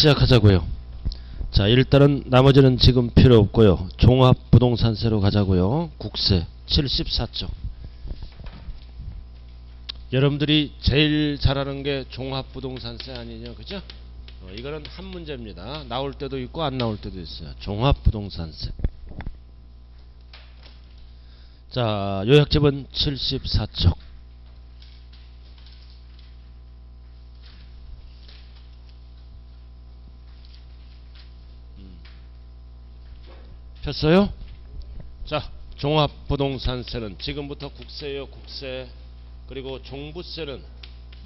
시작하자고요. 자, 일단은 나머지는 지금 필요 없고요. 종합부동산세로 가자고요. 국세 74쪽. 여러분들이 제일 잘하는 게 종합부동산세 아니냐, 그죠? 어, 이거는 한 문제입니다. 나올 때도 있고 안 나올 때도 있어요. 종합부동산세. 자, 요약집은 74쪽. 폈어요? 자, 종합부동산세는 지금부터 국세요, 국세. 그리고 종부세는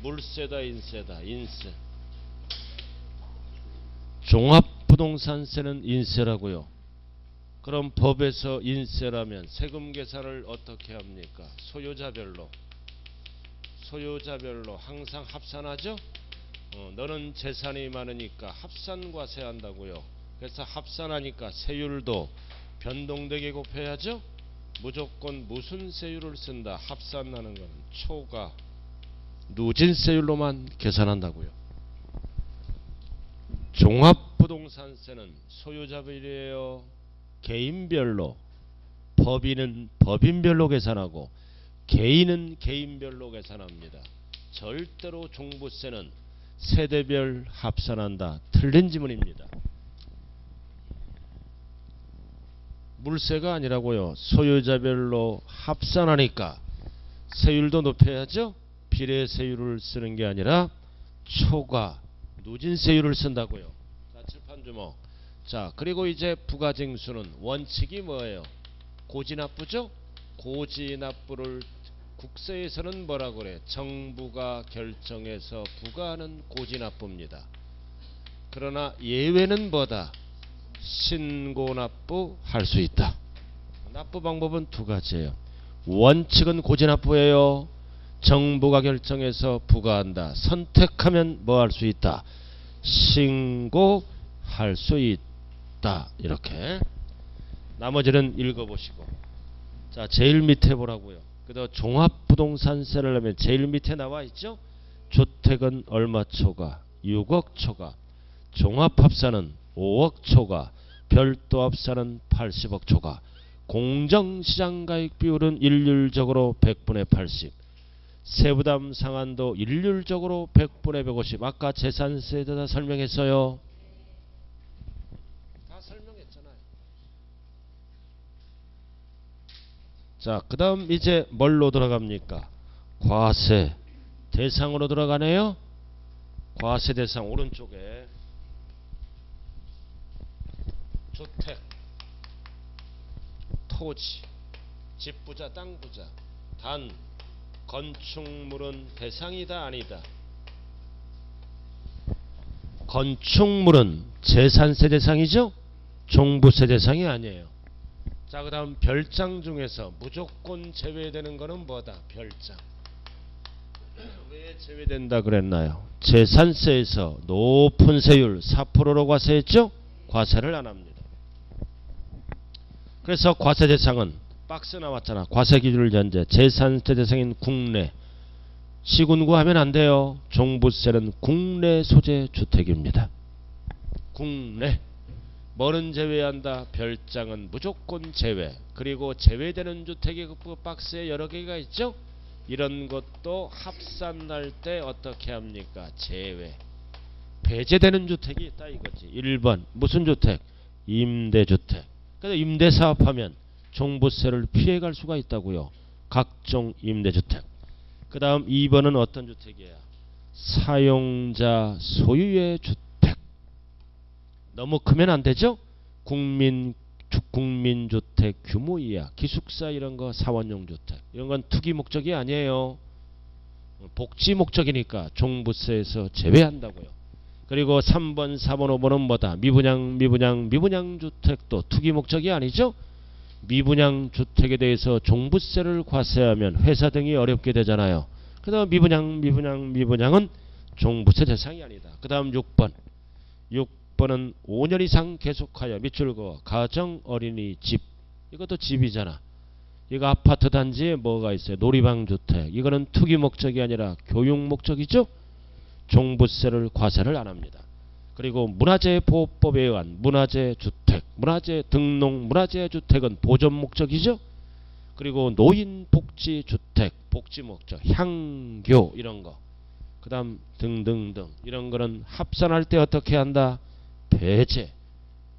물세다, 인세다, 인세. 종합부동산세는 인세라고요. 그럼 법에서 인세라면 세금 계산을 어떻게 합니까? 소유자별로. 소유자별로 항상 합산하죠? 어, 너는 재산이 많으니까 합산과세 한다고요. 그래서 합산하니까 세율도 변동되게 곱해야죠. 무조건 무슨 세율을 쓴다. 합산하는 것은 초과 누진세율로만 계산한다고요. 종합부동산세는 소유자별이에요. 개인별로 법인은 법인별로 계산하고 개인은 개인별로 계산합니다. 절대로 종부세는 세대별 합산한다. 틀린 지문입니다. 물세가 아니라고요. 소유자별로 합산하니까 세율도 높여야죠. 비례 세율을 쓰는 게 아니라 초과 누진 세율을 쓴다고요. 자, 칠판 주목. 자, 그리고 이제 부가징수는 원칙이 뭐예요? 고지납부죠? 고지납부를 국세에서는 뭐라 그래? 정부가 결정해서 부과하는 고지납부입니다. 그러나 예외는 뭐다? 신고 납부 할 수 있다. 납부 방법은 두 가지예요. 원칙은 고지 납부예요. 정부가 결정해서 부과한다. 선택하면 뭐 할 수 있다. 신고할 수 있다. 이렇게. 나머지는 읽어보시고. 자, 제일 밑에 보라고요. 그다음 종합부동산세를 하면 제일 밑에 나와 있죠. 주택은 얼마 초과? 6억 초과. 종합합산은 5억 초과. 별도 합산은 80억 초과. 공정시장 가액 비율은 일률적으로 100분의 80. 세부담 상한도 일률적으로 100분의 150. 아까 재산세에 다 설명했어요. 다 설명했잖아요. 자, 그 다음 이제 뭘로 들어갑니까? 과세 대상으로 들어가네요. 과세 대상 오른쪽에 주택, 토지, 집부자, 땅부자, 단 건축물은 대상이다 아니다. 건축물은 재산세 대상이죠. 종부세 대상이 아니에요. 자, 그 다음 별장 중에서 무조건 제외되는 것은 뭐다? 별장. 왜 제외된다 그랬나요? 재산세에서 높은 세율 4%로 과세했죠? 과세를 안 합니다. 그래서 과세 대상은 박스 나왔잖아. 과세 기준을 전제 재산세 대상인 국내 시군구 하면 안 돼요. 종부세는 국내 소재 주택입니다. 국내 뭐는 제외한다. 별장은 무조건 제외. 그리고 제외되는 주택의 그 박스에 여러 개가 있죠. 이런 것도 합산할 때 어떻게 합니까? 제외. 배제되는 주택이 있다 이거지. 1번 무슨 주택? 임대주택. 그래서 임대사업하면 종부세를 피해갈 수가 있다고요. 각종 임대주택. 그 다음 2번은 어떤 주택이에요? 사용자 소유의 주택. 너무 크면 안 되죠? 국민 국민주택 규모 이하, 기숙사 이런 거 사원용 주택 이런 건 투기 목적이 아니에요. 복지 목적이니까 종부세에서 제외한다고요. 그리고 3번, 4번, 5번은 뭐다? 미분양, 미분양, 미분양 주택도 투기 목적이 아니죠? 미분양 주택에 대해서 종부세를 과세하면 회사 등이 어렵게 되잖아요. 그 다음 미분양, 미분양, 미분양은 종부세 대상이 아니다. 그 다음 6번. 6번은 5년 이상 계속하여 밑줄 그어 가정 어린이 집. 이것도 집이잖아. 이거 아파트 단지에 뭐가 있어요? 놀이방 주택. 이거는 투기 목적이 아니라 교육 목적이죠? 종부세를 과세를 안 합니다. 그리고 문화재 보호법에 의한 문화재 주택, 문화재 등록 문화재 주택은 보존 목적이죠. 그리고 노인 복지 주택, 복지 목적, 향교 이런 거. 그다음 등등등 이런 거는 합산할 때 어떻게 한다? 배제.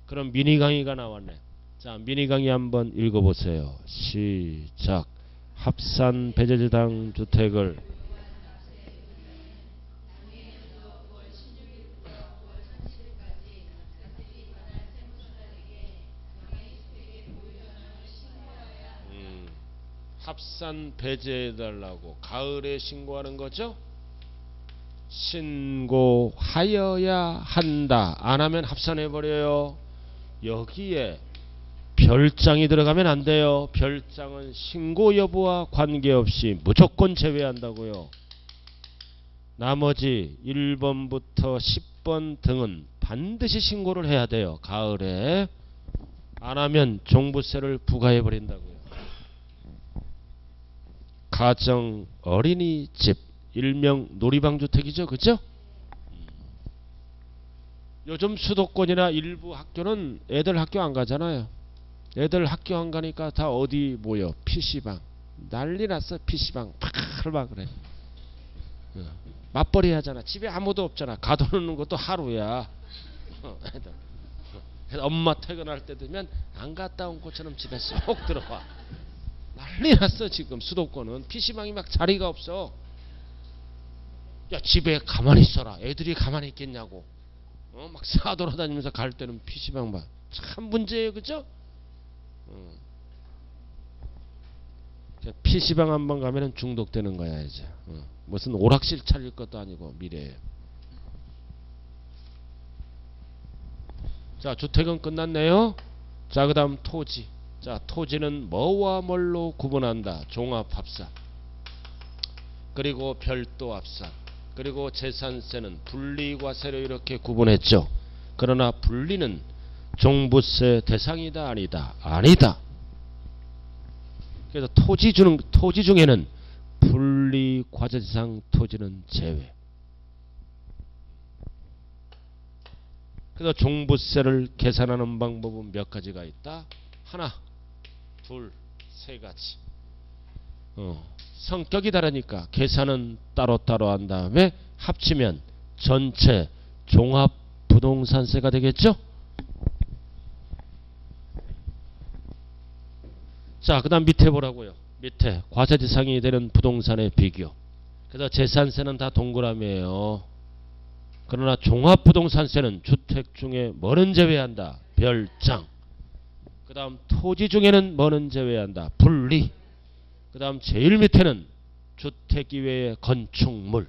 그럼 미니 강의가 나왔네. 자, 미니 강의 한번 읽어 보세요. 시작. 합산 배제지당 주택을 합산 배제해달라고 가을에 신고하는 거죠? 신고하여야 한다. 안 하면 합산해버려요. 여기에 별장이 들어가면 안 돼요. 별장은 신고 여부와 관계없이 무조건 제외한다고요. 나머지 1번부터 10번 등은 반드시 신고를 해야 돼요. 가을에. 안 하면 종부세를 부과해 버린다고요. 가정 어린이집 일명 놀이방 주택이죠. 그죠? 요즘 수도권이나 일부 학교는 애들 학교 안 가잖아요. 애들 학교 안 가니까 다 어디 모여 PC방 난리 났어 PC방 팍막 그래 어. 맞벌이 하잖아 집에 아무도 없잖아 가둬놓는 것도 하루야 어. 어. 엄마 퇴근할 때 되면 안 갔다 온 것처럼 집에 쏙 들어와 난리 났어 지금. 수도권은. PC방이 막 자리가 없어. 야 집에 가만히 있어라. 애들이 가만히 있겠냐고. 어, 막 싸돌아다니면서 갈 때는 PC방 봐참 문제예요 그죠? 어. PC방 한 번 가면은 중독되는 거야 이제. 어. 무슨 오락실 차릴 것도 아니고 미래에. 자 주택은 끝났네요. 자 그 다음 토지 자 토지는 뭐와 뭘로 구분한다? 종합합산. 그리고 별도 합산. 그리고 재산세는 분리과세로 이렇게 구분했죠. 그러나 분리는 종부세 대상이다 아니다? 아니다. 그래서 토지 중 토지 중에는 분리 과세대상 토지는 제외. 그래서 종부세를 계산하는 방법은 몇 가지가 있다? 하나 둘 세 가지 어, 성격이 다르니까 계산은 따로따로 한 다음에 합치면 전체 종합 부동산세가 되겠죠 자, 그 다음 밑에 보라고요. 밑에 과세 대상이 되는 부동산의 비교. 그래서 재산세는 다 동그라미예요. 그러나 종합부동산세는 주택 중에 뭐는 제외한다. 별장. 그 다음 토지 중에는 뭐는 제외한다. 분리. 그 다음 제일 밑에는 주택 이외의 건축물.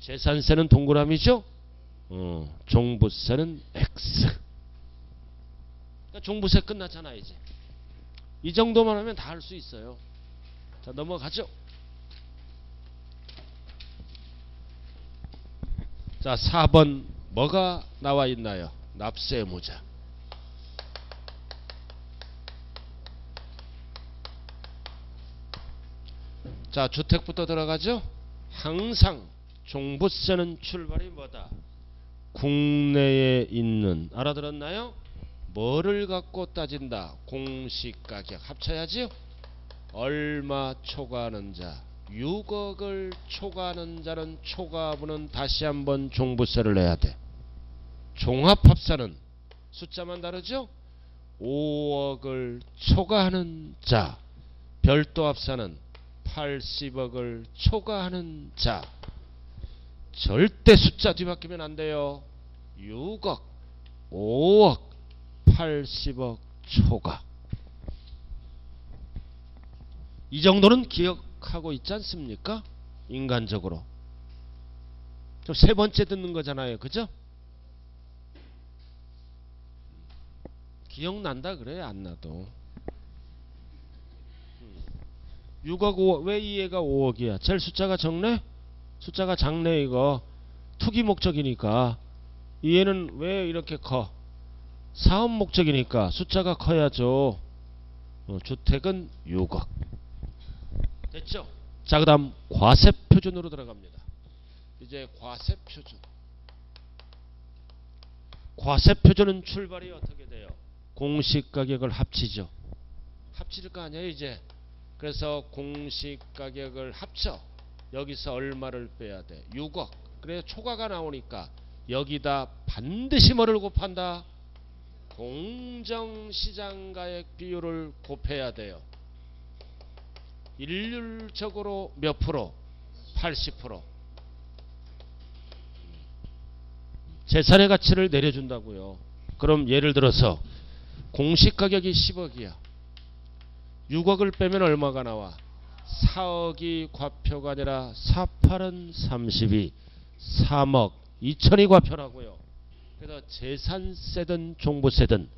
재산세는 동그라미죠. 어, 종부세는 X. 그러니까 종부세 끝났잖아 이제. 이 정도만 하면 다 할 수 있어요. 자, 넘어가죠. 자, 4번 뭐가 나와 있나요? 납세 무자. 자, 주택부터 들어가죠. 항상 종부세는 출발이 뭐다? 국내에 있는 알아들었나요? 뭐를 갖고 따진다? 공시가격 합쳐야지요. 얼마 초과하는 자 6억을 초과하는 자는 초과분은 다시 한번 종부세를 내야 돼. 종합합산은 숫자만 다르죠? 5억을 초과하는 자 별도 합산은 80억을 초과하는 자 절대 숫자 뒤바뀌면 안 돼요. 6억, 5억, 80억 초과. 이 정도는 기억하고 있지 않습니까? 인간적으로. 세 번째 듣는 거잖아요. 그죠? 기억난다 그래 안 나도. 6억 5억 왜 이해가 5억이야? 제일 숫자가 적네? 숫자가 작네 이거. 투기 목적이니까 이해는 왜 이렇게 커? 사업 목적이니까 숫자가 커야죠. 어, 주택은 6억. 됐죠? 자, 그 다음 과세 표준으로 들어갑니다. 이제 과세 표준. 과세 표준은 출발이 어떻게 돼요? 공시가격을 합치죠. 합칠 거 아니에요 이제. 그래서 공시 가격을 합쳐. 여기서 얼마를 빼야 돼? 6억. 그래 초과가 나오니까 여기다 반드시 뭐를 곱한다? 공정시장가액 비율을 곱해야 돼요. 일률적으로 몇 프로? 80%. 재산의 가치를 내려준다고요. 그럼 예를 들어서 공시가격이 10억이야. 6억을 빼면 얼마가 나와? 4억이 과표가 아니라 4팔은 32, 3억 2천이 과표라고요. 그래서 재산세든 종부세든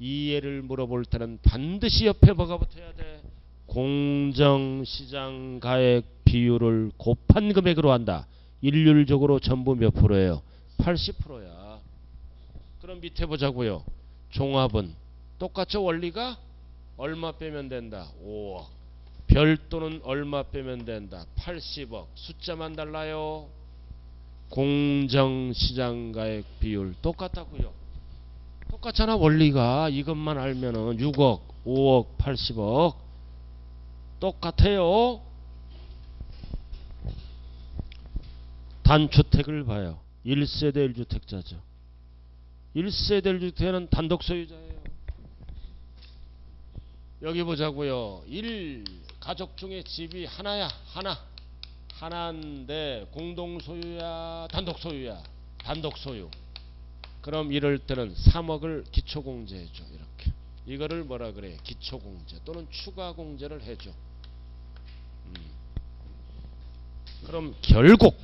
이 예를 물어볼 때는 반드시 옆에 뭐가 붙어야 돼? 공정시장 가액 비율을 곱한 금액으로 한다. 일률적으로 전부 몇 프로예요? 80%야. 그럼 밑에 보자고요. 종합은 똑같죠 원리가? 얼마 빼면 된다? 5억. 별도는 얼마 빼면 된다? 80억. 숫자만 달라요. 공정시장가액 비율 똑같다고요. 똑같잖아 원리가 이것만 알면은 6억, 5억, 80억 똑같아요. 단주택을 봐요. 1세대 1주택자죠. 1세대 1주택은 단독 소유자예요. 여기 보자고요. 1 가족 중에 집이 하나야. 하나. 하나인데 공동 소유야, 단독 소유야. 단독 소유. 그럼 이럴 때는 3억을 기초 공제해 줘. 이렇게. 이거를 뭐라 그래? 기초 공제 또는 추가 공제를 해 줘. 음. 그럼 결국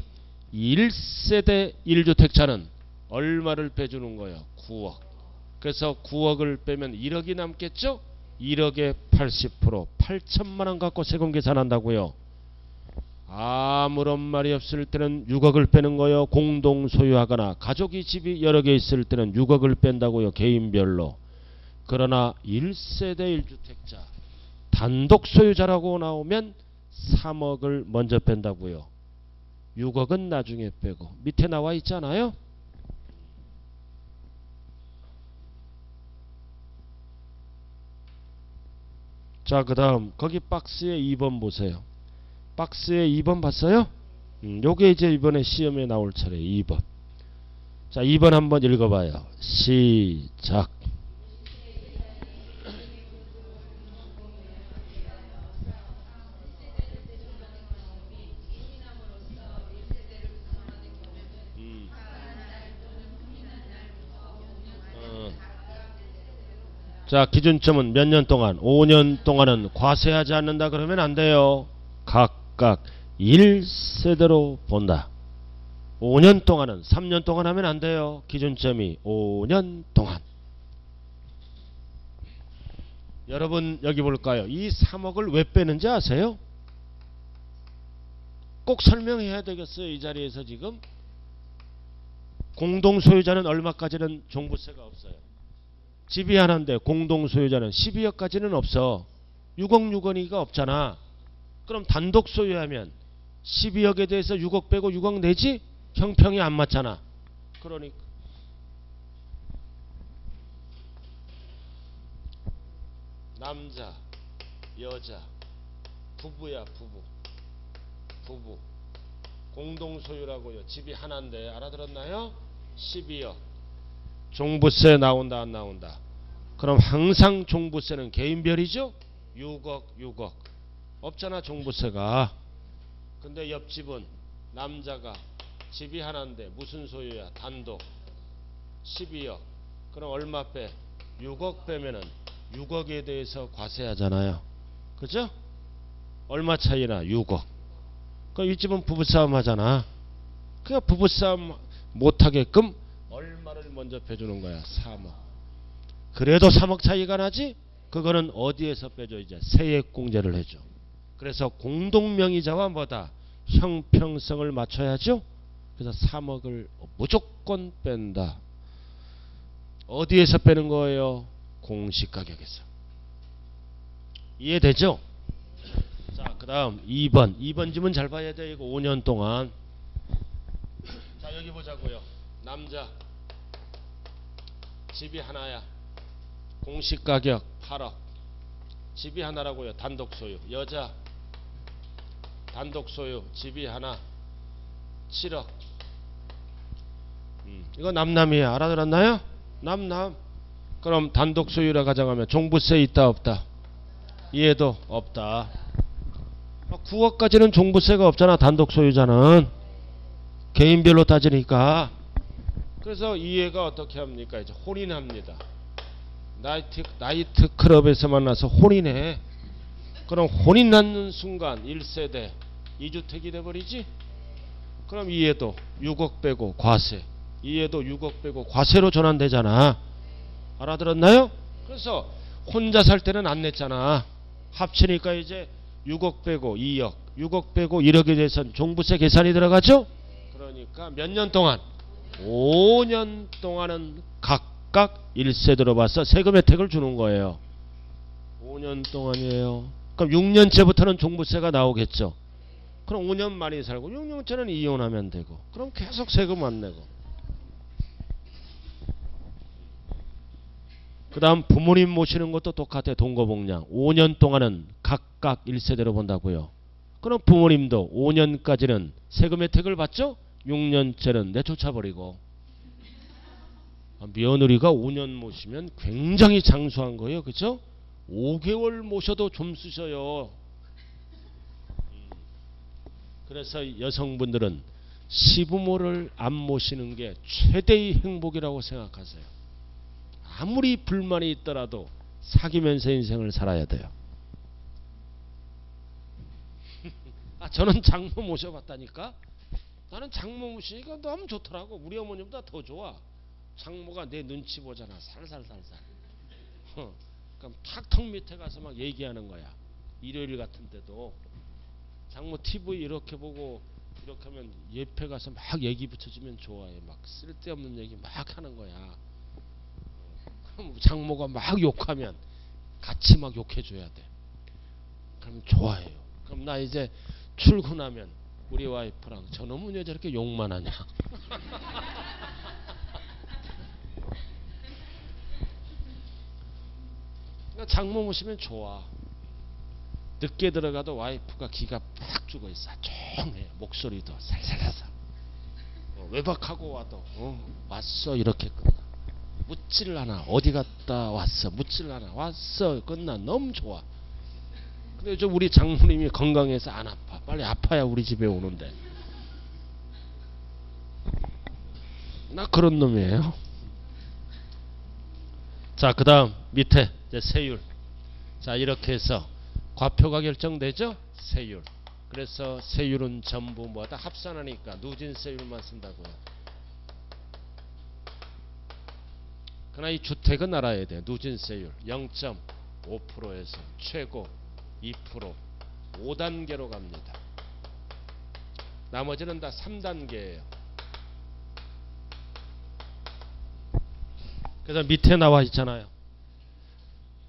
1세대 1주택자는 얼마를 빼주는 거예요? 9억. 그래서 9억을 빼면 1억이 남겠죠? 1억에 80% 8천만 원 갖고 세금 계산한다고요. 아무런 말이 없을 때는 6억을 빼는 거요. 공동 소유하거나 가족이 집이 여러 개 있을 때는 6억을 뺀다고요. 개인별로. 그러나 1세대 1주택자 단독 소유자라고 나오면 3억을 먼저 뺀다고요. 6억은 나중에 빼고 밑에 나와 있잖아요. 자, 그 다음 거기 박스에 2번 보세요. 박스에 2번 봤어요? 음, 요게 이제 이번에 시험에 나올 차례 2번. 자, 2번 한번 읽어봐요. 시작. 자, 기준점은 몇 년 동안? 5년 동안은 과세하지 않는다 그러면 안 돼요. 각각 1세대로 본다. 5년 동안은 3년 동안 하면 안 돼요. 기준점이 5년 동안. 여러분 여기 볼까요? 이 3억을 왜 빼는지 아세요? 꼭 설명해야 되겠어요. 이 자리에서 지금. 공동소유자는 얼마까지는 종부세가 없어요. 집이 하나인데 공동 소유자는 12억까지는 없어. 6억 6원이가 없잖아. 그럼 단독 소유하면 12억에 대해서 6억 빼고 6억 내지? 형평이 안 맞잖아. 그러니까 남자, 여자, 부부야 부부, 부부 공동 소유라고요. 집이 하나인데 알아들었나요? 12억. 종부세 나온다 안 나온다. 그럼 항상 종부세는 개인별이죠? 6억 6억. 없잖아 종부세가. 근데 옆집은 남자가 집이 하나인데 무슨 소유야? 단독 12억. 그럼 얼마 빼? 6억 빼면은 6억에 대해서 과세하잖아요. 그죠? 얼마 차이나? 6억. 그럼 이 집은 부부싸움 하잖아. 그러니까 부부싸움 못하게끔 먼저 빼주는 거야? 3억. 그래도 3억 차이가 나지? 그거는 어디에서 빼줘? 이제 세액공제를 해줘. 그래서 공동명의자와 뭐다? 형평성을 맞춰야죠? 그래서 3억을 무조건 뺀다. 어디에서 빼는 거예요? 공시가격에서. 이해되죠? 자, 그 다음 2번. 2번 집은 잘 봐야 돼. 이거 5년 동안. 자, 여기 보자고요. 남자. 집이 하나야. 공시 가격 8억. 집이 하나라고요. 단독 소유. 여자 단독 소유 집이 하나 7억. 음, 이거 남남이에요. 알아들었나요? 남남. 그럼 단독 소유라 가정하면 종부세 있다 없다. 이해도 없다. 9억까지는 종부세가 없잖아. 단독 소유자는 개인별로 따지니까. 그래서 이해가 어떻게 합니까? 이제 혼인합니다. 나이트 나이트 클럽에서 만나서 혼인해. 그럼 혼인 낳는 순간 1세대 2주택이 돼 버리지? 그럼 이해도 6억 빼고 과세. 이해도 6억 빼고 과세로 전환되잖아. 알아들었나요? 그래서 혼자 살 때는 안 냈잖아. 합치니까 이제 6억 빼고 2억, 6억 빼고 1억에 대해서는 종부세 계산이 들어가죠? 그러니까 몇 년 동안? 5년 동안은 각각 1세 들어봐서 세금 혜택을 주는 거예요. 5년 동안이에요. 그럼 6년째부터는 종부세가 나오겠죠. 그럼 5년 많이 살고 6년째는 이혼하면 되고 그럼 계속 세금 안 내고 그 다음 부모님 모시는 것도 똑같아요. 동거복량. 5년 동안은 각각 1세대로 본다고요. 그럼 부모님도 5년까지는 세금 혜택을 받죠? 6년째는 내 쫓아버리고. 아, 며느리가 5년 모시면 굉장히 장수한 거예요. 그죠? 5개월 모셔도 좀 쓰셔요. 음. 그래서 여성분들은 시부모를 안 모시는 게 최대의 행복이라고 생각하세요. 아무리 불만이 있더라도 사귀면서 인생을 살아야 돼요. 아 저는 장모 모셔봤다니까. 나는 장모 모시니까 너무 좋더라고. 우리 어머님보다 더 좋아. 장모가 내 눈치 보잖아. 살살살살. 어, 그럼 탁턱 밑에 가서 막 얘기하는 거야. 일요일 같은 때도 장모 TV 이렇게 보고 이렇게 하면 옆에 가서 막 얘기 붙여주면 좋아해. 막 쓸데없는 얘기 막 하는 거야. 장모가 막 욕하면 같이 막 욕해줘야 돼. 그럼 좋아해요. 그럼 나 이제 출근하면 우리 와이프랑 저놈은 왜 저렇게 욕만 하냐. 그러니까 장모 모시면 좋아. 늦게 들어가도 와이프가 기가 팍 죽어 있어. 조용해. 목소리도 살살살살. 어, 외박하고 와도 어, 왔어 이렇게 끝나. 묻지를 않아. 어디 갔다 왔어. 묻지를 않아. 왔어. 끝나. 너무 좋아. 근데 저 우리 장모님이 건강해서 안 아파. 빨리 아파야 우리 집에 오는데. 나 그런 놈이에요. 자, 그 다음 밑에 이제 세율. 자, 이렇게 해서 과표가 결정되죠? 세율. 그래서 세율은 전부 뭐다 합산하니까 누진 세율만 쓴다고요. 그러나 이 주택은 알아야 돼. 누진세율 0.5%에서 최고 2% 5단계로 갑니다. 나머지는 다 3단계예요. 그래서 밑에 나와 있잖아요.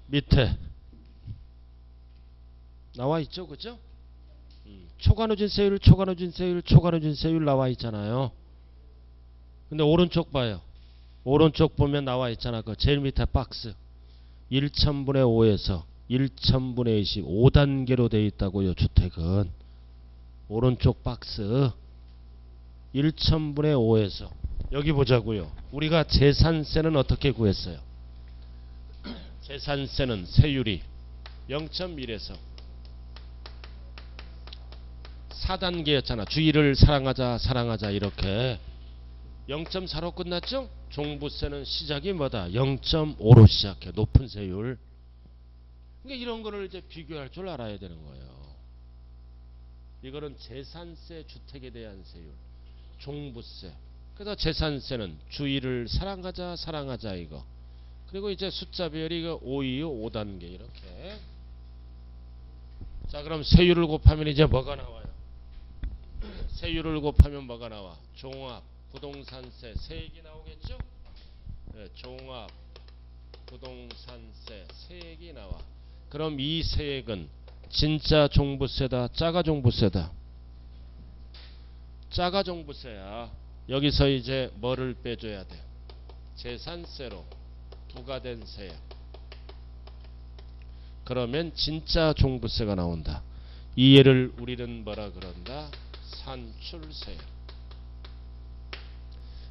밑에 나와 있죠, 그죠? 음, 초과누진세율, 초과누진세율, 초과누진세율 나와 있잖아요. 근데 오른쪽 봐요. 오른쪽 보면 나와 있잖아. 그 제일 밑에 박스. 1천분의 5에서 1천분의 20 5단계로 되어 있다고요. 주택은. 오른쪽 박스. 1천분의 5에서 여기 보자고요. 우리가 재산세는 어떻게 구했어요? 재산세는 세율이 0.1에서 4단계였잖아. 주의를 사랑하자 사랑하자 이렇게 0.4로 끝났죠? 종부세는 시작이 뭐다? 0.5로 시작해. 높은 세율. 그러니까 이런 거를 이제 비교할 줄 알아야 되는 거예요. 이거는 재산세 주택에 대한 세율. 종부세. 그래서 재산세는 주의를 사랑하자 사랑하자 이거. 그리고 이제 숫자별이 이거 5, 2, 5단계 이렇게. 자 그럼 세율을 곱하면 이제 뭐가 나와요? 세율을 곱하면 뭐가 나와? 종합. 부동산세 세액이 나오겠죠? 네, 종합 부동산세 세액이 나와. 그럼 이 세액은 진짜 종부세다, 짜가 종부세다. 짜가 종부세야. 여기서 이제 뭐를 빼줘야 돼? 재산세로 부과된 세액. 그러면 진짜 종부세가 나온다. 이 예를 우리는 뭐라 그런다? 산출세액.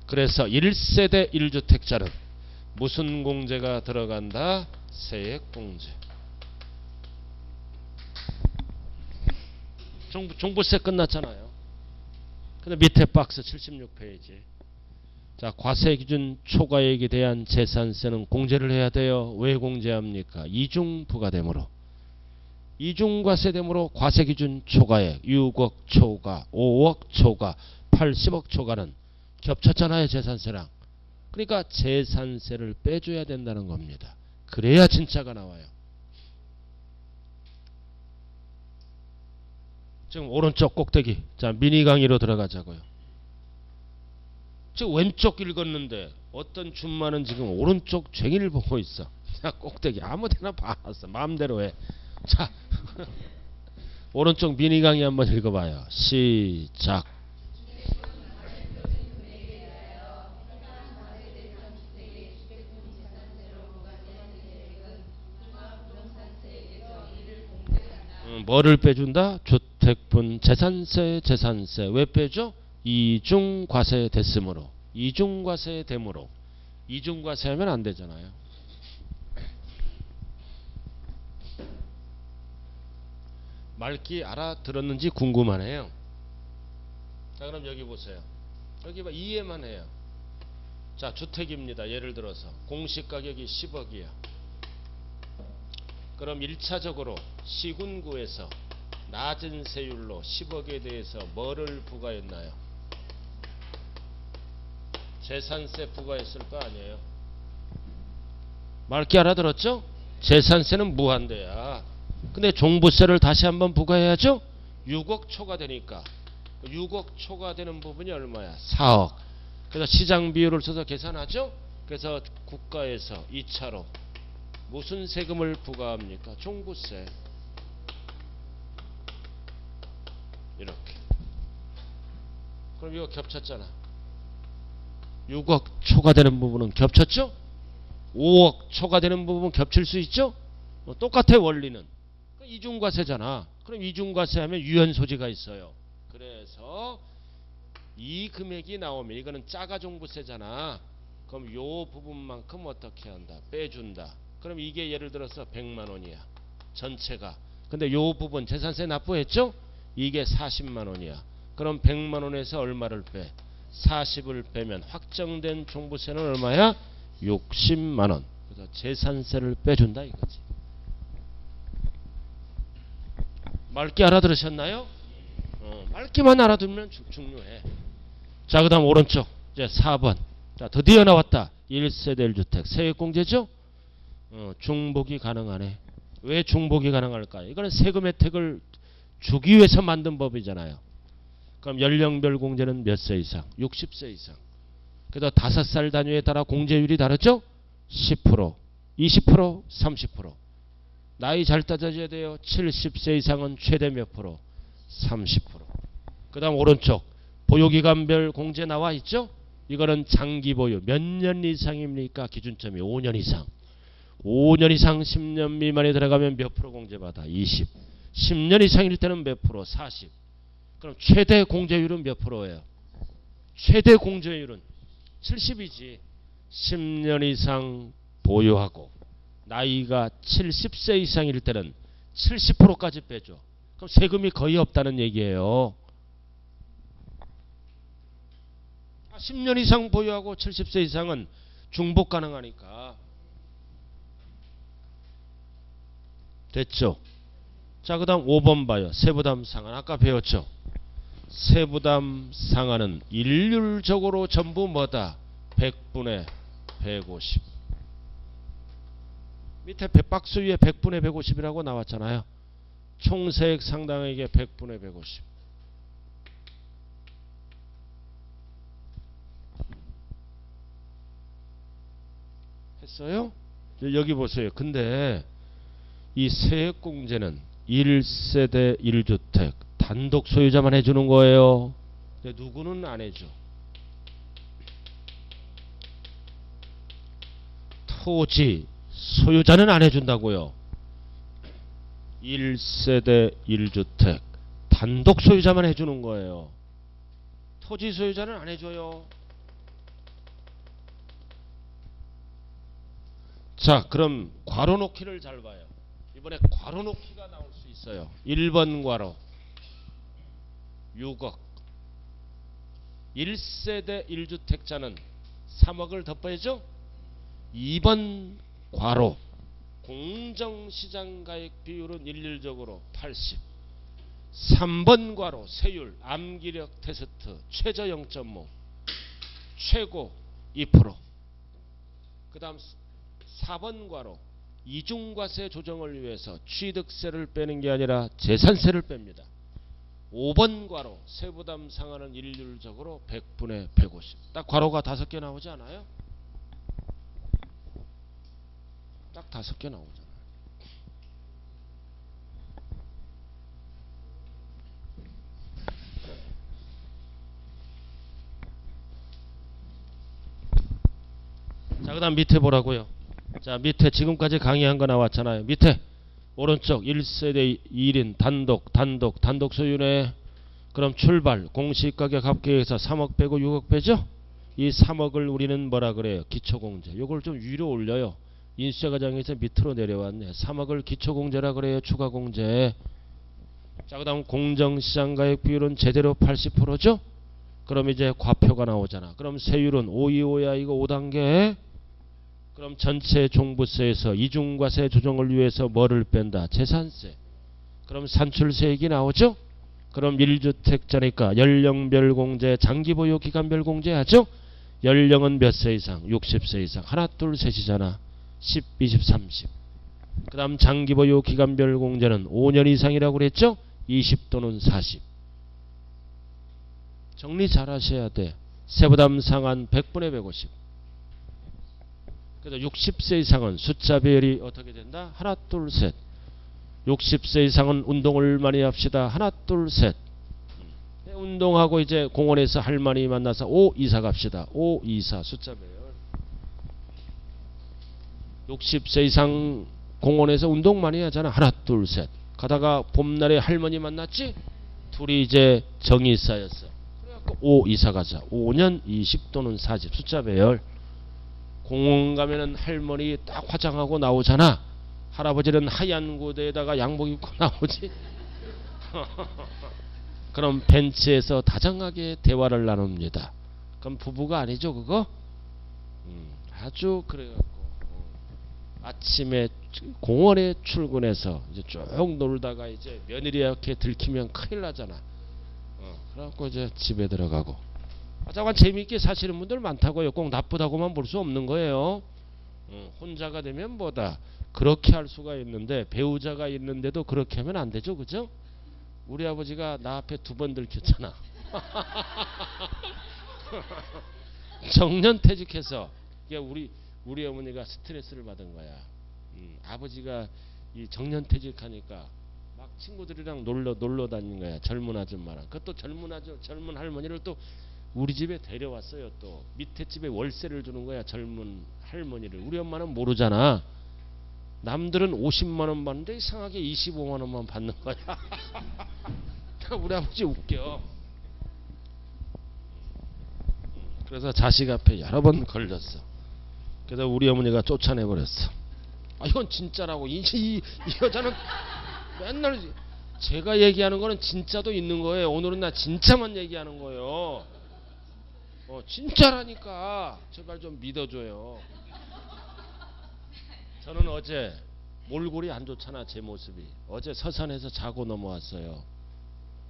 그래서 1세대 1주택자는 무슨 공제가 들어간다? 세액공제. 종부, 종부세 끝났잖아요. 근데 밑에 박스 76페이지. 자, 과세 기준 초과액에 대한 재산세는 공제를 해야 돼요. 왜 공제합니까? 이중 부과되므로. 이중 과세되므로 과세 기준 초과액 6억 초과, 5억 초과, 80억 초과는 겹쳤잖아요, 재산세랑. 그러니까 재산세를 빼줘야 된다는 겁니다. 그래야 진짜가 나와요. 지금 오른쪽 꼭대기. 자, 미니 강의로 들어가자고요. 지금 왼쪽 읽었는데 어떤 줌마는 지금 오른쪽 쟁이를 보고 있어. 자, 꼭대기 아무 데나 봤어. 마음대로 해. 자, 오른쪽 미니 강의 한번 읽어봐요. 시작. 뭐를 빼준다? 주택분 재산세 재산세 왜 빼죠? 이중과세 됐으므로 이중과세 되므로 이중과세 하면 안 되잖아요. 말기 알아들었는지 궁금하네요. 자 그럼 여기 보세요. 여기 봐 이해만 해요. 자 주택입니다. 예를 들어서 공시가격이 10억이야. 그럼 1차적으로 시군구에서 낮은 세율로 10억에 대해서 뭐를 부과했나요? 재산세 부과했을 거 아니에요. 말기 알아들었죠? 재산세는 무한대야. 근데 종부세를 다시 한번 부과해야죠? 6억 초과되니까. 6억 초과되는 부분이 얼마야? 4억. 그래서 시장 비율을 써서 계산하죠? 그래서 국가에서 2차로 무슨 세금을 부과합니까? 종부세. 이렇게. 그럼 이거 겹쳤잖아. 6억 초과되는 부분은 겹쳤죠? 5억 초과되는 부분은 겹칠 수 있죠? 뭐 똑같아 원리는. 이중과세잖아. 그럼 이중과세 하면 유연 소지가 있어요. 그래서 이 금액이 나오면 이거는 짜가 종부세잖아. 그럼 요 부분만큼 어떻게 한다? 빼준다. 그럼 이게 예를 들어서 100만 원이야. 전체가. 근데 요 부분 재산세 납부했죠? 이게 40만 원이야. 그럼 100만 원에서 얼마를 빼? 40을 빼면 확정된 종부세는 얼마야? 60만 원. 그래서 재산세를 빼준다 이거지. 맑게 알아들으셨나요? 어, 맑게만 알아두면 중요해. 자, 그 다음 오른쪽. 이제 4번. 자, 드디어 나왔다. 1세대 1주택. 세액공제죠? 어, 중복이 가능하네. 왜 중복이 가능할까요? 이거는 세금 혜택을 주기 위해서 만든 법이잖아요. 그럼 연령별 공제는 몇 세 이상? 60세 이상. 그래서 5살 단위에 따라 공제율이 다르죠? 10%, 20%, 30%. 나이 잘 따져줘야 돼요. 70세 이상은 최대 몇 프로? 30%. 그 다음 오른쪽 보유기간별 공제 나와 있죠? 이거는 장기 보유 몇 년 이상입니까? 기준점이 5년 이상. 5년 이상 10년 미만에 들어가면 몇 프로 공제받아? 20. 10년 이상일 때는 몇 프로? 40. 그럼 최대 공제율은 몇 프로예요? 최대 공제율은 70이지. 10년 이상 보유하고 나이가 70세 이상일 때는 70%까지 빼줘. 그럼 세금이 거의 없다는 얘기예요. 10년 이상 보유하고 70세 이상은 중복 가능하니까. 됐죠? 자, 그 다음 5번 봐요. 세부담 상한. 아까 배웠죠? 세부담 상한은 일률적으로 전부 뭐다? 100분의 150. 밑에 박스 위에 100분의 150이라고 나왔잖아요. 총세액 상당액의 100분의 150. 했어요? 여기 보세요. 근데 이 세액공제는 1세대 1주택 단독 소유자만 해주는 거예요. 근데 누구는 안 해줘. 토지 소유자는 안 해준다고요. 1세대 1주택 단독 소유자만 해주는 거예요. 토지 소유자는 안 해줘요. 자 그럼 괄호 놓기를 잘 봐요. 이번에 괄호 놓기가 나올 수 있어요. 1번 괄호. 6억 1세대 1주택자는 3억을 덮어야죠. 2번 괄호. 공정시장 가액 비율은 일률적으로 80 3번 괄호. 세율 암기력 테스트 최저 0.5 최고 2%그 다음 4번 괄호 이중과세 조정을 위해서 취득세를 빼는 게 아니라 재산세를 뺍니다. 5번 괄호 세부담 상한은 일률적으로 100분의 150. 딱 괄호가 다섯 개 나오지 않아요? 딱 다섯 개 나오잖아요. 자, 그 다음 밑에 보라고요. 자, 밑에 지금까지 강의한 거 나왔잖아요. 밑에 오른쪽 1세대 1인 단독, 단독, 단독 소유네. 그럼 출발, 공시가격 합계해서 3억 빼고 6억 빼죠? 이 3억을 우리는 뭐라 그래요? 기초공제. 요걸 좀 위로 올려요. 인수자 과정에서 밑으로 내려왔네. 3억을 기초공제라 그래요. 추가공제. 자, 그 다음 공정시장가액 비율은 제대로 80%죠? 그럼 이제 과표가 나오잖아. 그럼 세율은 525야. 이거 5단계. 그럼 전체 종부세에서 이중과세 조정을 위해서 뭐를 뺀다? 재산세. 그럼 산출세액이 나오죠? 그럼 1주택자니까 연령별 공제, 장기보유 기간별 공제 하죠? 연령은 몇 세 이상? 60세 이상. 하나, 둘, 셋이잖아. 10, 20, 30. 그 다음 장기보유 기간별 공제는 5년 이상이라고 그랬죠? 20 또는 40. 정리 잘 하셔야 돼. 세부담 상한 100분의 150. 그래서 60세 이상은 숫자 배열이 어떻게 된다? 하나, 둘, 셋. 60세 이상은 운동을 많이 합시다. 하나, 둘, 셋. 네, 운동하고 이제 공원에서 할머니 만나서 5 이사 갑시다. 5 이사 숫자 배열. 60세 이상 공원에서 운동 많이 하잖아. 하나, 둘, 셋. 가다가 봄날에 할머니 만났지? 둘이 이제 정이 쌓였어. 그래갖고 5 이사 가자. 5년 20 또는 40 숫자 배열. 공원 가면은 할머니 딱 화장하고 나오잖아. 할아버지는 하얀 구두에다가 양복 입고 나오지. 그럼 벤치에서 다정하게 대화를 나눕니다. 그럼 부부가 아니죠, 그거? 음, 아주 그래갖고 어, 아침에 공원에 출근해서 이제 쭉 놀다가 이제 며느리 이렇게 들키면 큰일 나잖아. 어, 그래갖고 이제 집에 들어가고. 하여간 재미있게 사시는 분들 많다고요. 꼭 나쁘다고만 볼 수 없는 거예요. 어, 혼자가 되면 뭐다. 그렇게 할 수가 있는데 배우자가 있는데도 그렇게 하면 안 되죠. 그죠? 우리 아버지가 나 앞에 두 번 들켰잖아. 정년 퇴직해서 우리 우리 어머니가 스트레스를 받은 거야. 음, 아버지가 이 정년 퇴직하니까 막 친구들이랑 놀러 놀러 다닌 거야. 젊은 아줌마랑. 그것도 젊은 아줌 젊은 할머니를 또 우리 집에 데려왔어요. 또 밑에 집에 월세를 주는 거야. 젊은 할머니를. 우리 엄마는 모르잖아. 남들은 50만 원 받는데 이상하게 25만 원만 받는 거야. 우리 아버지 웃겨. 그래서 자식 앞에 여러 번 걸렸어. 그래서 우리 어머니가 쫓아내 버렸어. 아 이건 진짜라고. 이, 이, 이 여자는 맨날 제가 얘기하는 거는 진짜도 있는 거예요. 오늘은 나 진짜만 얘기하는 거예요. 어, 진짜라니까 제발 좀 믿어줘요. 저는 어제 몰골이 안 좋잖아 제 모습이. 어제 서산에서 자고 넘어왔어요.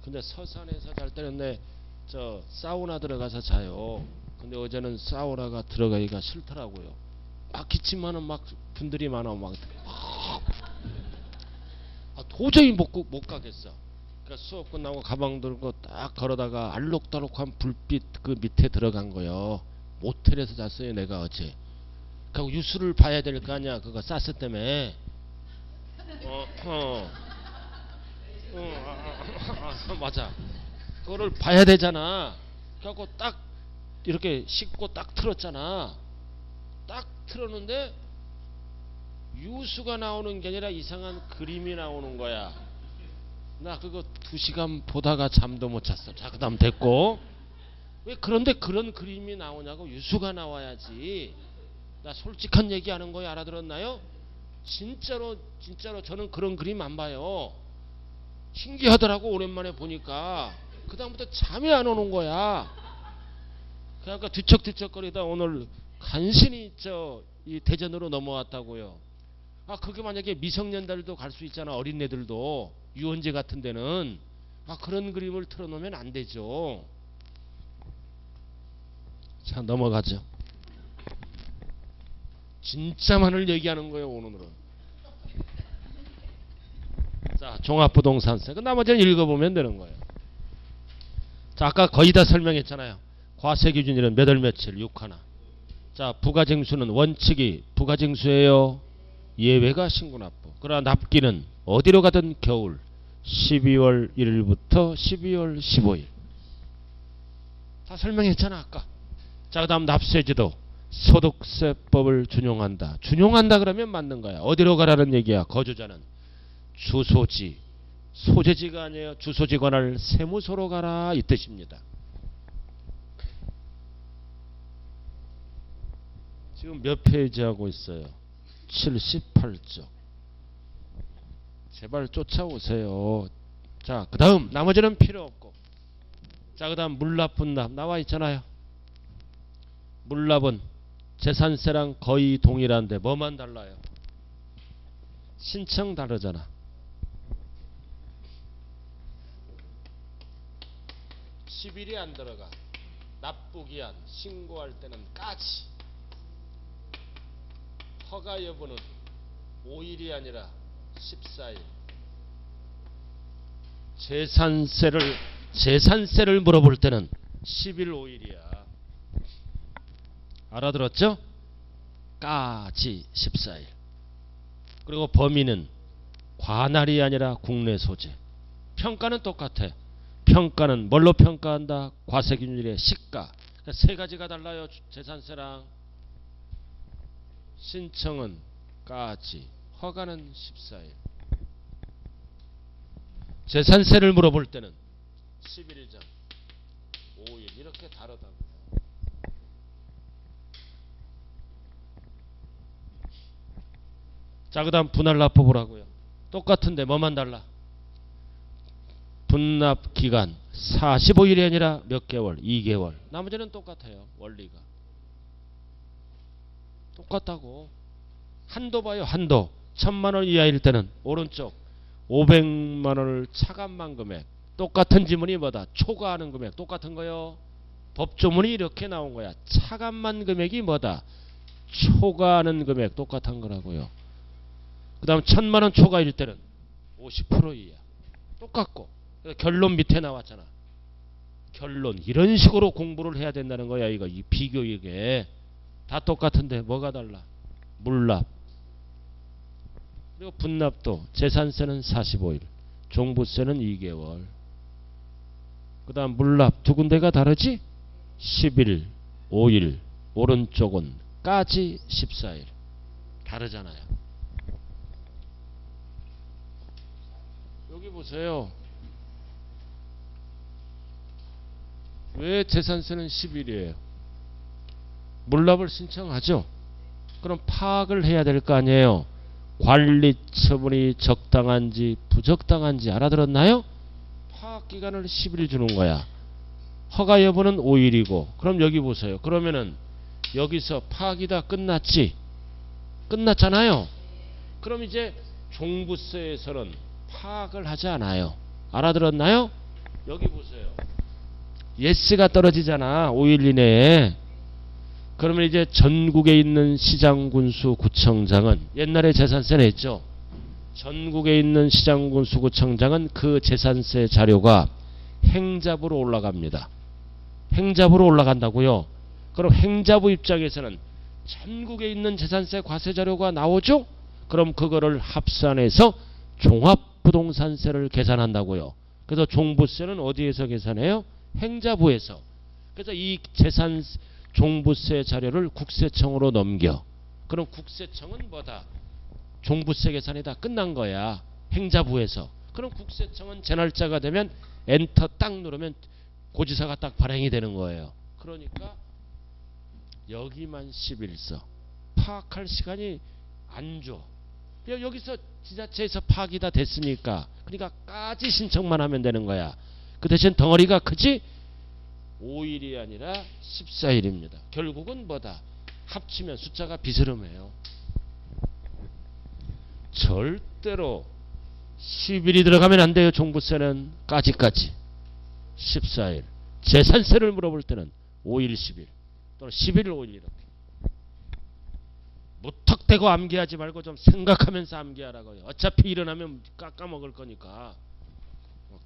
근데 서산에서 잘 때는 내저 사우나 들어가서 자요. 근데 어제는 사우나가 들어가기가 싫더라고요. 막 기침하는 막 분들이 많아 막 아, 도저히 못, 못 가겠어. 그러니까 수업 끝나고 가방 들고 딱 걸어다가 알록달록한 불빛 그 밑에 들어간 거요. 모텔에서 잤어요 내가 어제. 그 뉴스를 봐야 될 거 아니야 그거 사스 때문에. 어, 어. 어, 아, 아, 아, 맞아. 그거를 봐야 되잖아. 그래갖고 딱 이렇게 씻고 딱 틀었잖아. 딱 틀었는데 유수가 나오는 게 아니라 이상한 그림이 나오는 거야. 나 그거 두 시간 보다가 잠도 못 잤어. 자, 그 다음 됐고. 왜 그런데 그런 그림이 나오냐고 유수가 나와야지. 나 솔직한 얘기하는 거에 알아들었나요? 진짜로 진짜로 저는 그런 그림 안 봐요. 신기하더라고 오랜만에 보니까 그 다음부터 잠이 안 오는 거야. 그러니까 뒤척뒤척거리다 오늘 간신히 저 이 대전으로 넘어왔다고요. 아 그게 만약에 미성년자들도 갈 수 있잖아 어린애들도 유원제 같은 데는 아 그런 그림을 틀어놓으면 안 되죠. 자 넘어가죠. 진짜만을 얘기하는 거예요 오늘은. 자 종합부동산세 그 나머지는 읽어보면 되는 거예요. 자 아까 거의 다 설명했잖아요. 과세 기준일은 몇월 며칠 6 하나. 자 부가징수는 원칙이 부가징수예요. 예외가 신고납부. 그러나 납기는 어디로 가든 겨울 12월 1일부터 12월 15일. 다 설명했잖아 아까. 자 그다음 납세제도 소득세법을 준용한다. 준용한다 그러면 맞는 거야. 어디로 가라는 얘기야. 거주자는 주소지 소재지가 아니에요. 주소지 관할 세무서로 가라 이 뜻입니다. 지금 몇 페이지 하고 있어요? 78쪽. 제발 쫓아오세요. 자, 그 다음 나머지는 필요 없고. 자, 그 다음 물납 분납 나와 있잖아요. 물납은 재산세랑 거의 동일한데 뭐만 달라요? 신청 다르잖아. 10일이 안 들어가. 납부기한 신고할 때는 까지. 허가 여부는 5일이 아니라 14일. 재산세를 재산세를 물어볼 때는 10일 5일이야. 알아들었죠? 까지 14일. 그리고 범위는 관할이 아니라 국내 소재. 평가는 똑같아. 평가는 뭘로 평가한다? 과세균율의 시가. 그러니까 세 가지가 달라요. 재산세랑 신청은 까지, 허가는 14일. 재산세를 물어볼 때는 11일 전, 5일 이렇게 다르다고요. 자, 그 다음 분할 납부 보라고요. 똑같은데 뭐만 달라? 분납 기간 45일이 아니라 몇 개월? 2개월. 나머지는 똑같아요. 원리가. 똑같다고. 한도 봐요. 한도. 천만 원 이하일 때는 오른쪽 500만 원을 차감한 금액. 똑같은 지문이 뭐다? 초과하는 금액. 똑같은 거요. 법조문이 이렇게 나온 거야. 차감만 금액이 뭐다? 초과하는 금액 똑같은 거라고요. 그 다음 천만 원 초과일 때는 50% 이하. 똑같고. 결론 밑에 나왔잖아. 결론. 이런 식으로 공부를 해야 된다는 거야. 이거. 이 비교 이게. 다 똑같은데 뭐가 달라? 물납. 그리고 분납도 재산세는 45일. 종부세는 2개월. 그 다음 물납 두 군데가 다르지? 10일, 5일, 오른쪽은 까지 14일. 다르잖아요. 여기 보세요. 왜 재산세는 10일이에요? 물납을 신청하죠. 그럼 파악을 해야 될 거 아니에요. 관리 처분이 적당한지 부적당한지 알아들었나요? 파악 기간을 10일 주는 거야. 허가 여부는 5일이고 그럼 여기 보세요. 그러면은 여기서 파악이 다 끝났지? 끝났잖아요. 그럼 이제 종부세에서는 파악을 하지 않아요. 알아들었나요? 여기 보세요. 예스가 떨어지잖아. 5일 이내에. 그러면 이제 전국에 있는 시장군수 구청장은 옛날에 재산세 냈죠. 전국에 있는 시장군수 구청장은 그 재산세 자료가 행자부로 올라갑니다. 행자부로 올라간다고요. 그럼 행자부 입장에서는 전국에 있는 재산세 과세 자료가 나오죠. 그럼 그거를 합산해서 종합부동산세를 계산한다고요. 그래서 종부세는 어디에서 계산해요? 행자부에서. 그래서 이 재산 종부세 자료를 국세청으로 넘겨. 그럼 국세청은 뭐다? 종부세 계산이 다 끝난 거야. 행자부에서. 그럼 국세청은 제 날짜가 되면 엔터 딱 누르면 고지서가 딱 발행이 되는 거예요. 그러니까 여기만 11서 파악할 시간이 안 줘. 여- 여기서 지자체에서 파악이 다 됐으니까 그러니까 까지 신청만 하면 되는 거야. 그 대신 덩어리가 크지 5일이 아니라 14일입니다. 결국은 뭐다? 합치면 숫자가 비스름해요. 절대로 10일이 들어가면 안 돼요. 종부세는 까지까지 14일. 재산세를 물어볼 때는 5일 10일 또는 11일 5일 이렇게. 무턱대고 암기하지 말고 좀 생각하면서 암기하라고요. 어차피 일어나면 깎아먹을 거니까.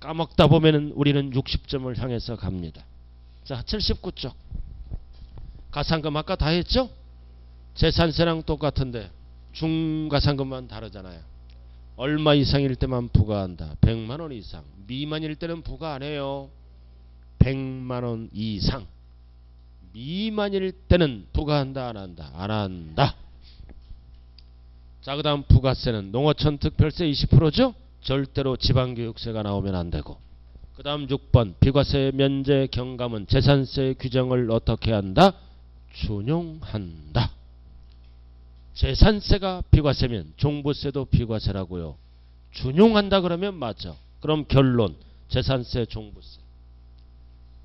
까먹다 보면은 우리는 60점을 향해서 갑니다. 자, 79쪽. 가상금 아까 다 했죠? 재산세랑 똑같은데 중가상금만 다르잖아요. 얼마 이상일 때만 부과한다. 100만 원 이상. 미만일 때는 부과 안 해요. 100만 원 이상. 미만일 때는 부과한다 안 한다. 안 한다. 자, 그다음 부가세는 농어촌 특별세 20%죠? 절대로 지방교육세가 나오면 안 되고. 그 다음 6번 비과세 면제 경감은 재산세 규정을 어떻게 한다? 준용한다. 재산세가 비과세면 종부세도 비과세라고요. 준용한다 그러면 맞아. 그럼 결론 재산세 종부세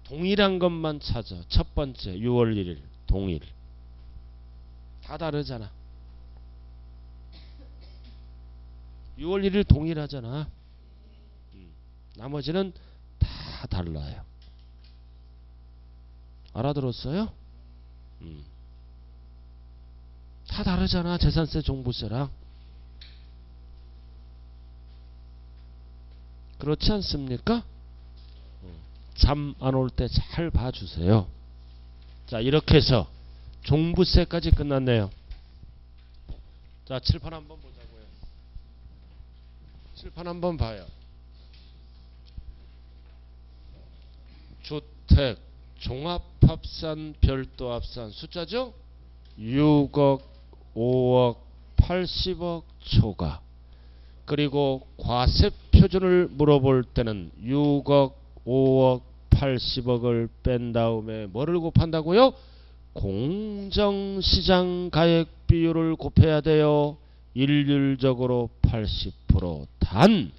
동일한 것만 찾아. 첫 번째 6월 1일 동일. 다 다르잖아. 6월 1일 동일하잖아. 음, 나머지는 다 달라요. 알아들었어요? 음. 다 다르잖아. 재산세 종부세랑. 그렇지 않습니까? 잠 안 올 때 잘 봐주세요. 자, 이렇게 해서 종부세까지 끝났네요. 자, 칠판 한번 보자고요. 칠판 한번 봐요. 주택, 종합합산, 별도합산 숫자죠? 6억, 5억, 80억 초과. 그리고 과세 표준을 물어볼 때는 6억, 5억, 80억을 뺀 다음에 뭐를 곱한다고요? 공정시장 가액 비율을 곱해야 돼요. 일률적으로 80%단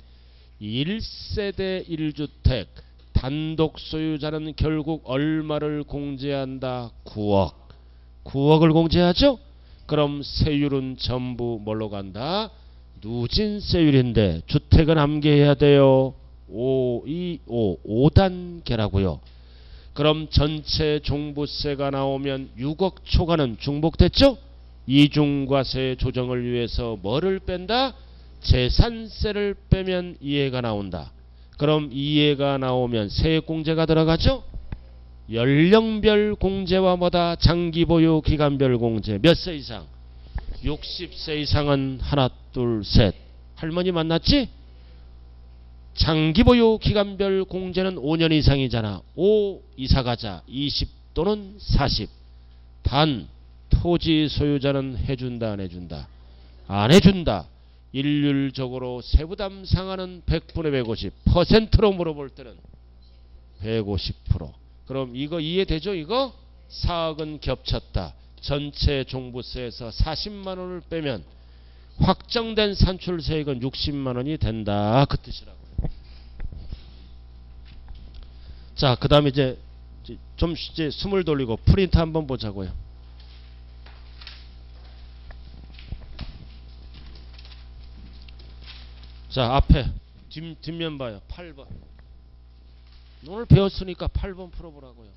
1세대 1주택 단독 소유자는 결국 얼마를 공제한다? 9억. 9억을 공제하죠? 그럼 세율은 전부 뭘로 간다? 누진세율인데 주택은 암기해야 돼요. 5, 2, 5, 5단계라고요. 그럼 전체 종부세가 나오면 6억 초과는 중복됐죠? 이중과세 조정을 위해서 뭐를 뺀다? 재산세를 빼면 이해가 나온다. 그럼 이해가 나오면 세액공제가 들어가죠? 연령별 공제와 뭐다? 장기보유 기간별 공제 몇 세 이상? 60세 이상은 하나 둘 셋 할머니 만났지? 장기보유 기간별 공제는 5년 이상이잖아 5 이사가자 20 또는 40단 토지 소유자는 해준다 안 해준다 안 해준다 일률적으로 세부담 상한은 100분의 150 퍼센트로 물어볼 때는 150% 그럼 이거 이해되죠 이거? 4억은 겹쳤다. 전체 종부세에서 40만원을 빼면 확정된 산출세액은 60만원이 된다. 그 뜻이라고 자그 다음에 이제 좀 이제 숨을 돌리고 프린트 한번 보자고요 자 앞에. 뒷, 뒷면 봐요. 8번. 오늘 배웠으니까 8번 풀어보라고요.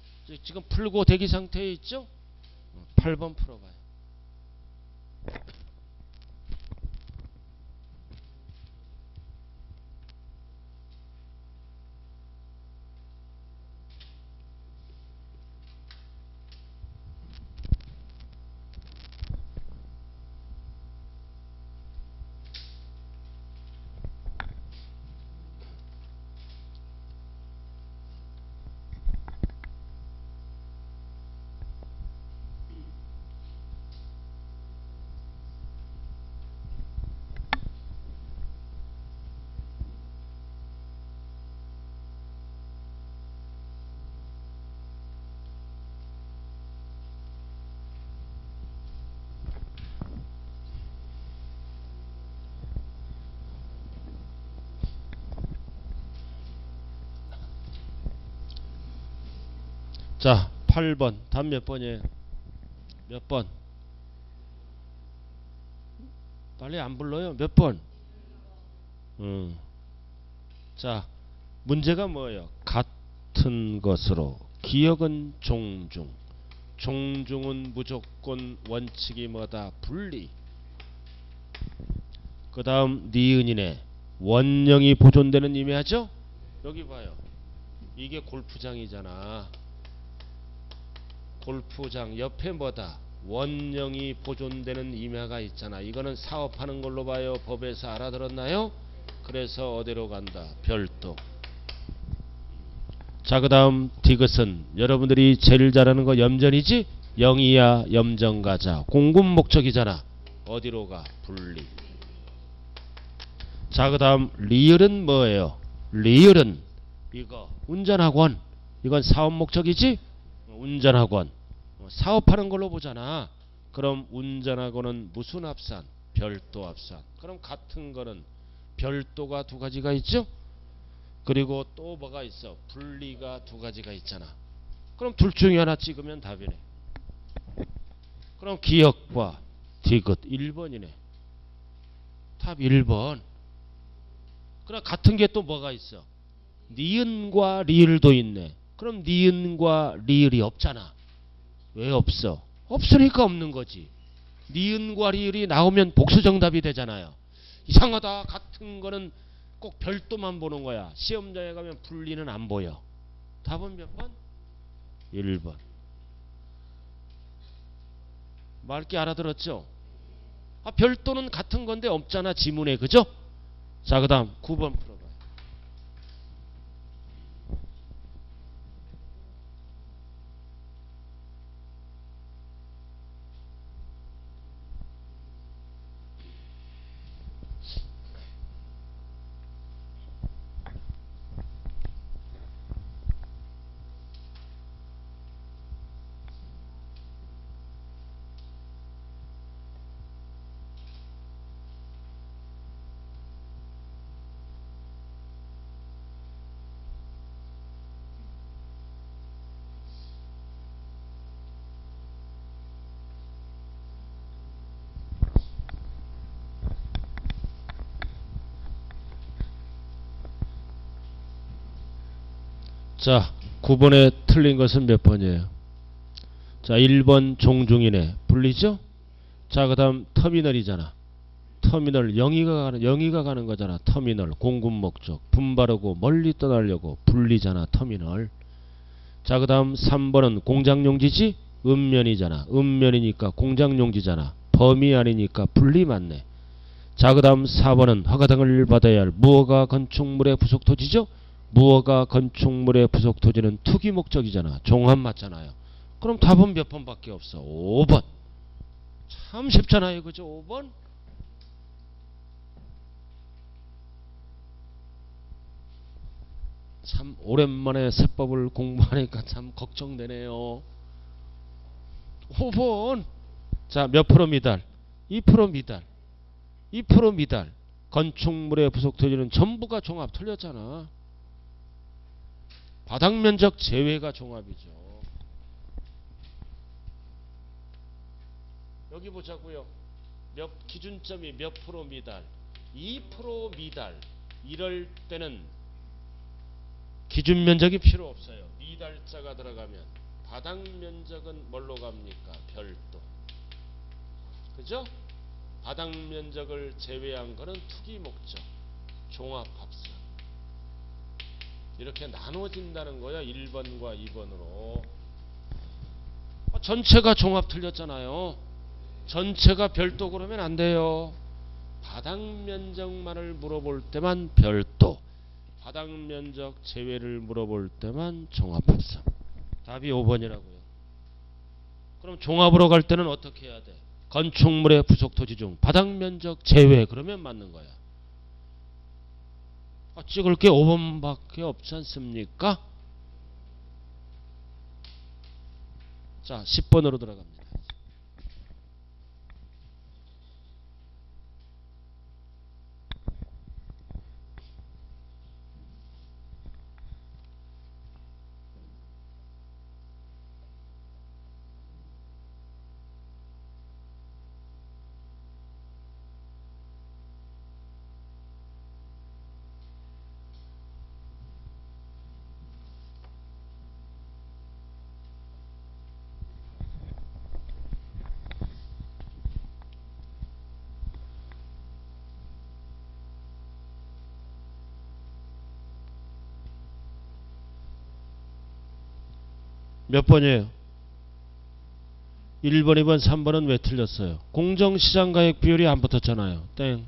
지금 풀고 대기 상태에 있죠? 8번 풀어봐요 8번. 답 몇 번이에요? 몇 번? 빨리 안 불러요. 몇 번? 음. 자, 문제가 뭐예요? 같은 것으로 기억은 종중. 종중은 무조건 원칙이 뭐다? 분리. 그 다음 니은이네. 원령이 보존되는 의미하죠? 여기 봐요. 이게 골프장이잖아. 골프장 옆에 뭐다? 원령이 보존되는 임야가 있잖아. 이거는 사업하는 걸로 봐요. 법에서 알아들었나요? 그래서 어디로 간다? 별도. 자, 그 다음 디귿은 여러분들이 제일 잘하는 거 염전이지? 영이야 염전 가자. 공군 목적이잖아. 어디로 가? 분리. 자, 그 다음 리을은 뭐예요? 리을은 이거 운전학원. 이건 사업 목적이지? 운전학원. 사업하는 걸로 보잖아. 그럼 운전학원은 무슨 합산? 별도 합산. 그럼 같은 거는 별도가 두 가지가 있죠? 그리고 또 뭐가 있어? 분리가 두 가지가 있잖아. 그럼 둘 중에 하나 찍으면 답이네. 그럼 기억과 디귿 1번이네. 답 1번. 그럼 같은 게 또 뭐가 있어? 니은과 리을도 있네. 그럼 니은과 리을이 없잖아. 왜 없어? 없으니까 없는 거지. 니은과 리을이 나오면 복수 정답이 되잖아요. 이상하다. 같은 거는 꼭 별도만 보는 거야. 시험장에 가면 분리는 안 보여. 답은 몇 번? 1번. 맑게 알아들었죠? 아, 별도는 같은 건데 없잖아. 지문에. 그죠? 자, 그 다음 9번 자, 9번에 틀린 것은 몇 번이에요? 자, 1번 종중이네. 불리죠? 자, 그 다음 터미널이잖아. 터미널 영희가 가는 영희가 가는 거잖아. 터미널 공군 목적 분바르고 멀리 떠나려고 분리잖아. 터미널. 자, 그 다음 3번은 공장용지지? 음면이잖아. 음면이니까 공장용지잖아. 범위 아니니까 분리 맞네. 자, 그 다음 4번은 허가등을 받아야 할 무허가 건축물의 부속 토지죠? 무허가 건축물의 부속 토지는 투기 목적이잖아. 종합 맞잖아요. 그럼 답은 몇 번밖에 없어. 5번. 참 쉽잖아요. 그죠? 5번. 참 오랜만에 세법을 공부하니까 참 걱정되네요. 5번. 자, 몇 프로 미달? 2% 미달. 2% 미달. 건축물의 부속 토지는 전부가 종합 틀렸잖아. 바닥 면적 제외가 종합이죠. 여기 보자고요. 몇 기준점이 몇 프로 미달? 2% 미달. 이럴 때는 기준 면적이 필요 없어요. 미달자가 들어가면 바닥 면적은 뭘로 갑니까? 별도. 그죠? 바닥 면적을 제외한 거는 투기 목적, 종합 합산. 이렇게 나눠진다는 거야. 1번과 2번으로. 아, 전체가 종합 틀렸잖아요. 전체가 별도 그러면 안 돼요. 바닥 면적만을 물어볼 때만 별도. 바닥 면적 제외를 물어볼 때만 종합합성. 답이 5번이라고요. 그럼 종합으로 갈 때는 어떻게 해야 돼? 건축물의 부속 토지 중 바닥 면적 제외 그러면 맞는 거야. 아, 찍을 게 5번밖에 없지 않습니까? 자, 10번으로 들어갑니다. 몇 번이에요? 1번, 2번, 3번은 왜 틀렸어요? 공정시장 가액 비율이 안 붙었잖아요. 땡.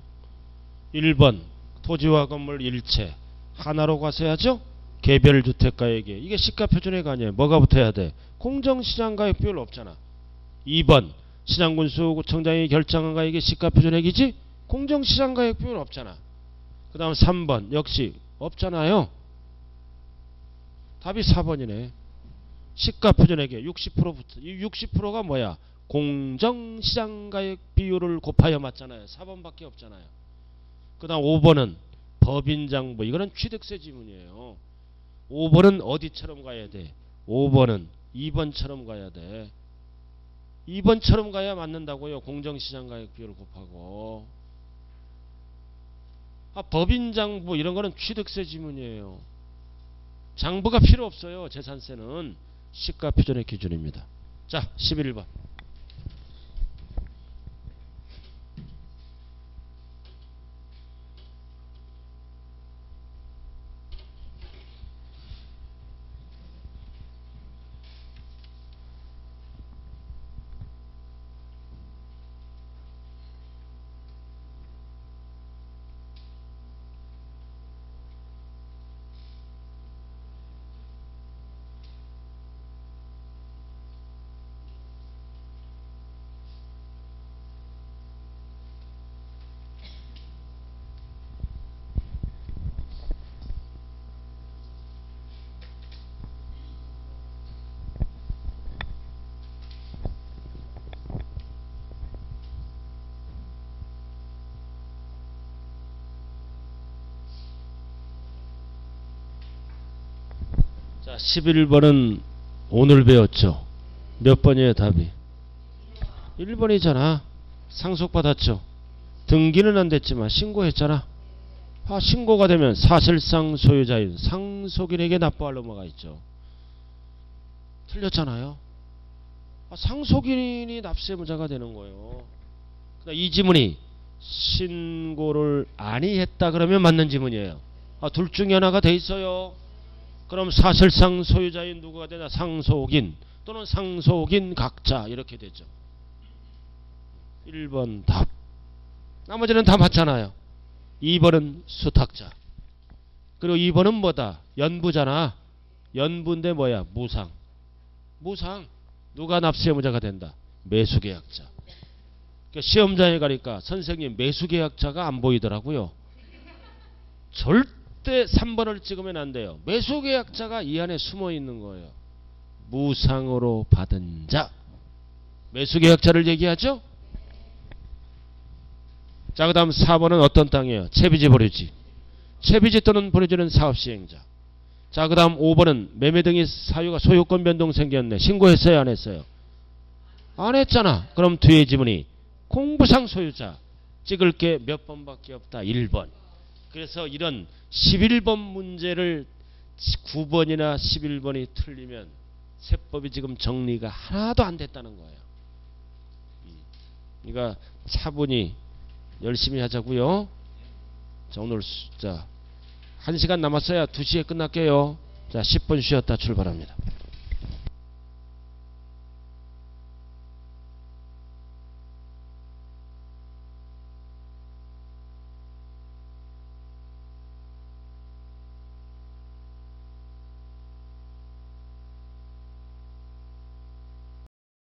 1번 토지와 건물 일체 하나로 과세하죠? 개별 주택 가액에 이게 시가표준액 아니에요. 뭐가 붙어야 돼? 공정시장 가액 비율 없잖아. 2번 시장군수구청장이 결정한 가액이 시가표준액이지 공정시장 가액 비율 없잖아. 그 다음 3번 역시 없잖아요. 답이 4번이네. 시가 표준액에 60%부터 이 60%가 뭐야? 공정시장가액 비율을 곱하여 맞잖아요. 4번밖에 없잖아요. 그 다음 5번은 법인장부 이거는 취득세 지문이에요. 5번은 어디처럼 가야 돼? 5번은 2번처럼 가야 돼. 2번처럼 가야 맞는다고요. 공정시장가액 비율을 곱하고. 아, 법인장부 이런 거는 취득세 지문이에요. 장부가 필요 없어요. 재산세는 시가 표준의 기준입니다. 자, 11번. 11번은 오늘 배웠죠. 몇 번이에요, 답이? 1번이잖아. 상속받았죠. 등기는 안 됐지만 신고했잖아. 아, 신고가 되면 사실상 소유자인 상속인에게 납부할 의무가 있죠. 틀렸잖아요. 아, 상속인이 납세무자가 되는 거예요. 그러니까 이 지문이 신고를 아니 했다 그러면 맞는 지문이에요. 아, 둘 중에 하나가 돼 있어요. 그럼 사실상 소유자인 누구가 되나 상속인 또는 상속인 각자 이렇게 되죠. 1번 답. 나머지는 다 맞잖아요. 2번은 수탁자. 그리고 2번은 뭐다? 연부잖아. 연부인데 뭐야? 무상. 무상. 누가 납세무자가 된다? 매수계약자. 그러니까 시험장에 가니까 선생님 매수계약자가 안 보이더라고요. 절대 3번을 찍으면 안 돼요. 매수계약자가 이 안에 숨어 있는 거예요. 무상으로 받은 자. 매수계약자를 얘기하죠? 자, 그 다음 4번은 어떤 땅이에요? 채비지 보류지. 채비지 또는 보류지는 사업시행자. 자, 그 다음 5번은 매매 등의 사유가 소유권 변동 생겼네. 신고했어요? 안 했어요? 안 했잖아. 그럼 뒤에 지문이 공부상 소유자. 찍을 게 몇 번밖에 없다. 1번. 그래서 이런 11번 문제를 9번이나 11번이 틀리면 세법이 지금 정리가 하나도 안 됐다는 거예요. 음. 그러니까 차분히 열심히 하자고요. 자 오늘 숫자 1시간 남았어야 2시에 끝날게요. 자 10분 쉬었다 출발합니다.